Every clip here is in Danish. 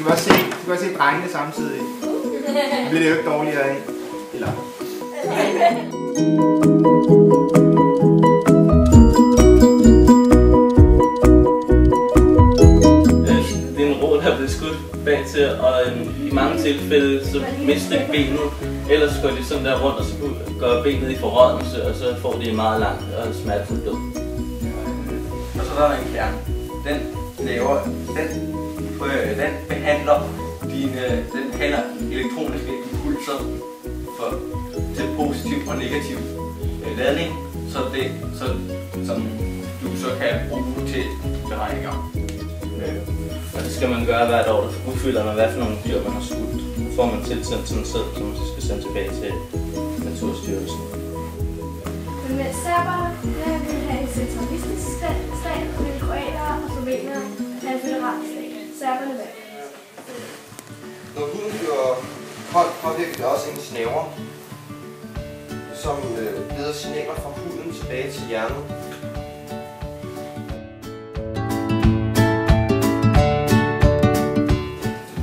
skal bare se, du kan også se drengene samtidig. Det bliver det jo ikke dårligere af. Eller? Det er en råd, der er blevet skudt bag til, og øhm, i mange tilfælde så mister de benet. Ellers går de sådan der rundt, og så går benet i forrådnelse, og så får de en meget lang og smertefuld død. Og så er der en kerne. Den laver, den, øh, den behandler dine, den behandler elektroniske impulser for, til positiv og negativ øh, ladning, så det, så, som du så kan bruge til beregninger. Øh, Og det skal man gøre hvert år, der udfylder man, hvad for nogle dyr man har skudt. Så får man tilsendt sådan en som man så skal sende tilbage til Naturstyrelsen. Men med serberne vil have en centralistisk stat, stat og vil påvirker det også ens nerver, som øh, leder signaler fra huden tilbage til hjernen.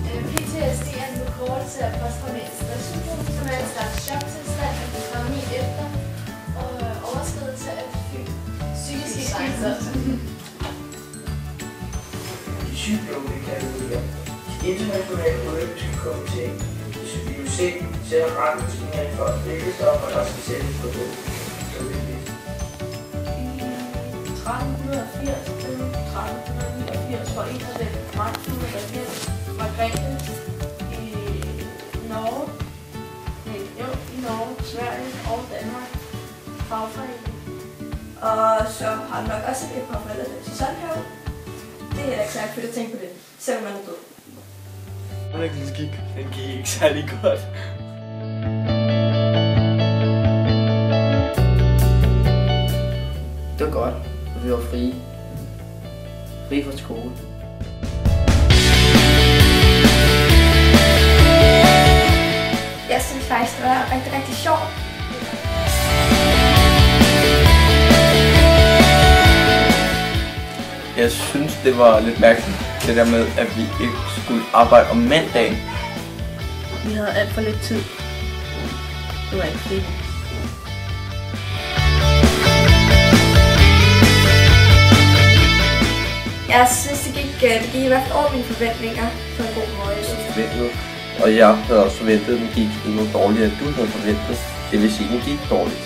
Øh, PTSD er en forkortelse af posttraumatisk stresssyndrom, som er en slags choktilstand, der kan komme i efter og øh, overskridelse af psykiske grænser. De psykologiske kategorier. De internationale olympiske komité, retningslinjer for, hvilke stoffer, der skal sættes på det. 1380 til 1389 forener den magtfulde regent Margrethe i Norge, nej, jo, i Norge, Sverige og Danmark fagforening. Og så har du nok også et par forældre til Sandhav. Det er ikke særlig fedt at tænke på det, selvom man er død. Den gik, den gik ikke særlig godt. Det var godt, for vi var frie. Fri fra skole. Jeg synes faktisk, det var rigtig, rigtig sjovt. Jeg synes, det var lidt mærkeligt, det der med, at vi ikke skulle arbejde om mandagen. Vi havde alt for lidt tid. Det var ikke fedt. Jeg synes, det gik, øh, det gik i hvert fald over mine forventninger på en god måde. forventet. Og jeg havde også forventet, at den gik endnu dårligere, end du havde forventet. Det vil sige, at den gik dårligt.